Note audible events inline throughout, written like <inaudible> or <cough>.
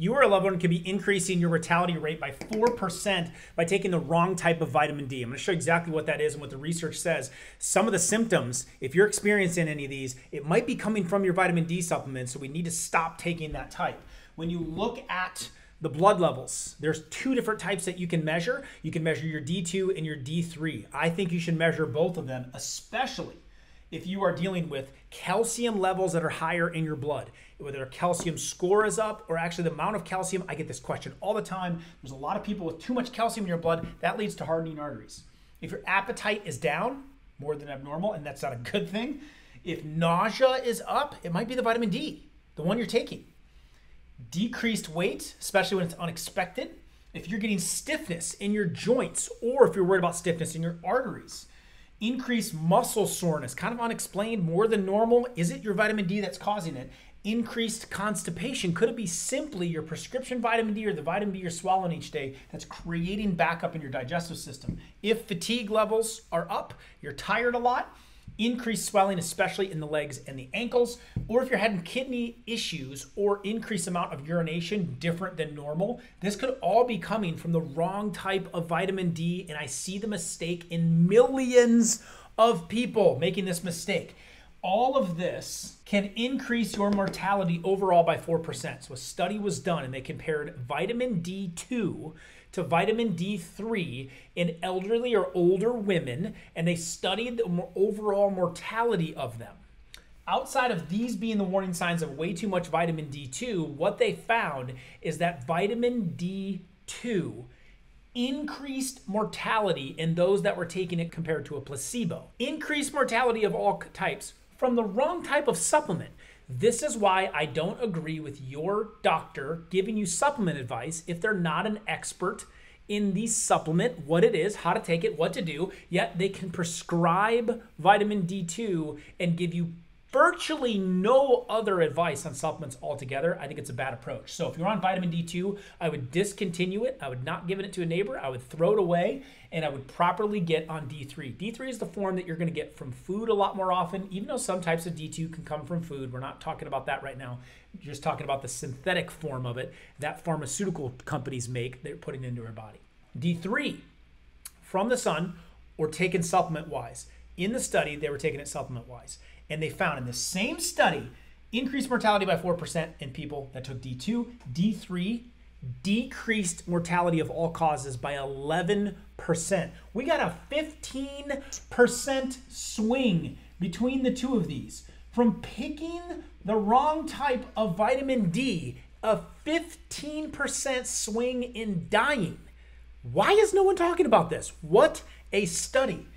you or a loved one could be increasing your mortality rate by 4% by taking the wrong type of vitamin D. I'm going to show you exactly what that is and what the research says. Some of the symptoms, if you're experiencing any of these, it might be coming from your vitamin D supplement, so we need to stop taking that type. When you look at the blood levels, there's two different types that you can measure. You can measure your D2 and your D3. I think you should measure both of them, especially if you are dealing with calcium levels that are higher in your blood, whether calcium score is up or actually the amount of calcium. I get this question all the time. There's a lot of people with too much calcium in your blood, that leads to hardening arteries. If your appetite is down more than abnormal, and that's not a good thing, if nausea is up, it might be the vitamin D, the one you're taking. Decreased weight, especially when it's unexpected. If you're getting stiffness in your joints, or if you're worried about stiffness in your arteries, increased muscle soreness, kind of unexplained, more than normal. Is it your vitamin D that's causing it? Increased constipation. Could it be simply your prescription vitamin D or the vitamin D you're swallowing each day that's creating backup in your digestive system? If fatigue levels are up, you're tired a lot, increased swelling, especially in the legs and the ankles, or if you're having kidney issues or increased amount of urination different than normal, this could all be coming from the wrong type of vitamin D. And I see the mistake in millions of people making this mistake. All of this can increase your mortality overall by 4%. So a study was done and they compared vitamin D2 to vitamin D3 in elderly or older women, and they studied the overall mortality of them. Outside of these being the warning signs of way too much vitamin D2, what they found is that vitamin D2 increased mortality in those that were taking it compared to a placebo. Increased mortality of all types from the wrong type of supplement. This is why I don't agree with your doctor giving you supplement advice if they're not an expert in the supplement, what it is, how to take it, what to do, yet they can prescribe vitamin D2 and give you virtually no other advice on supplements altogether, I think it's a bad approach. So if you're on vitamin D2, I would discontinue it. I would not give it to a neighbor. I would throw it away and I would properly get on D3. D3 is the form that you're going to get from food a lot more often, even though some types of D2 can come from food. We're not talking about that right now. You're just talking about the synthetic form of it that pharmaceutical companies make, they're putting into our body. D3 from the sun or taken supplement wise. In the study, they were taking it supplement wise and they found in the same study increased mortality by 4% in people that took D2, D3 decreased mortality of all causes by 11%. We got a 15% swing between the two of these. From picking the wrong type of vitamin D, a 15% swing in dying. Why is no one talking about this? What a study.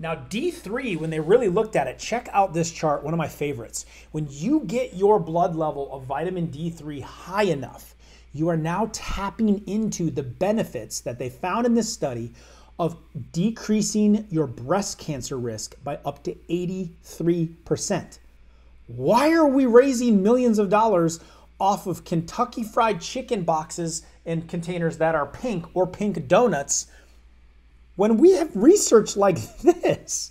Now, D3, when they really looked at it, check out this chart, one of my favorites. When you get your blood level of vitamin D3 high enough, you are now tapping into the benefits that they found in this study of decreasing your breast cancer risk by up to 83%. Why are we raising millions of dollars off of Kentucky Fried Chicken boxes and containers that are pink or pink donuts when we have research like <laughs> this,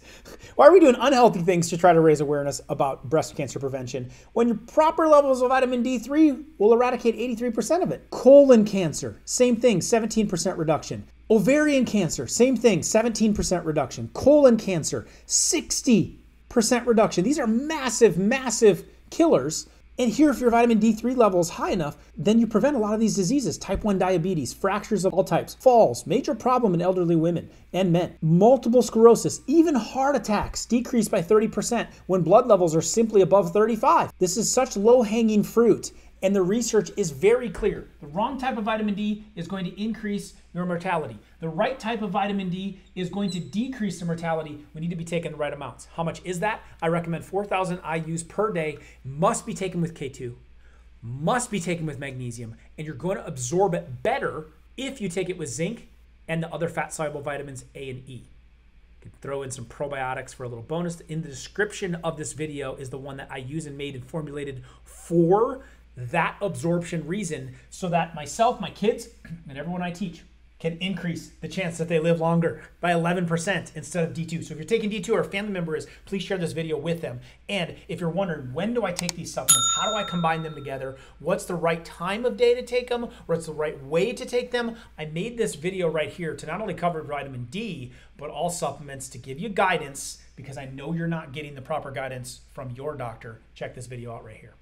why are we doing unhealthy things to try to raise awareness about breast cancer prevention when your proper levels of vitamin D3 will eradicate 83% of it? Colon cancer, same thing, 17% reduction. Ovarian cancer, same thing, 17% reduction. Colon cancer, 60% reduction. These are massive, massive killers and here, if your vitamin D3 level is high enough, then you prevent a lot of these diseases type 1 diabetes, fractures of all types, falls, major problem in elderly women and men, multiple sclerosis, even heart attacks decrease by 30% when blood levels are simply above 35. This is such low hanging fruit. And the research is very clear. The wrong type of vitamin D is going to increase your mortality. The right type of vitamin D is going to decrease the mortality. We need to be taking the right amounts. How much is that? I recommend 4,000 IUs per day. Must be taken with K2, must be taken with magnesium, and you're going to absorb it better if you take it with zinc and the other fat soluble vitamins A and E. You can throw in some probiotics for a little bonus. In the description of this video is the one that I use and made and formulated for that absorption reason so that myself, my kids, <clears throat> and everyone I teach can increase the chance that they live longer by 11% instead of D2. So if you're taking D2 or a family member is, please share this video with them. And if you're wondering, when do I take these supplements? How do I combine them together? What's the right time of day to take them? What's the right way to take them? I made this video right here to not only cover vitamin D, but all supplements to give you guidance because I know you're not getting the proper guidance from your doctor. Check this video out right here.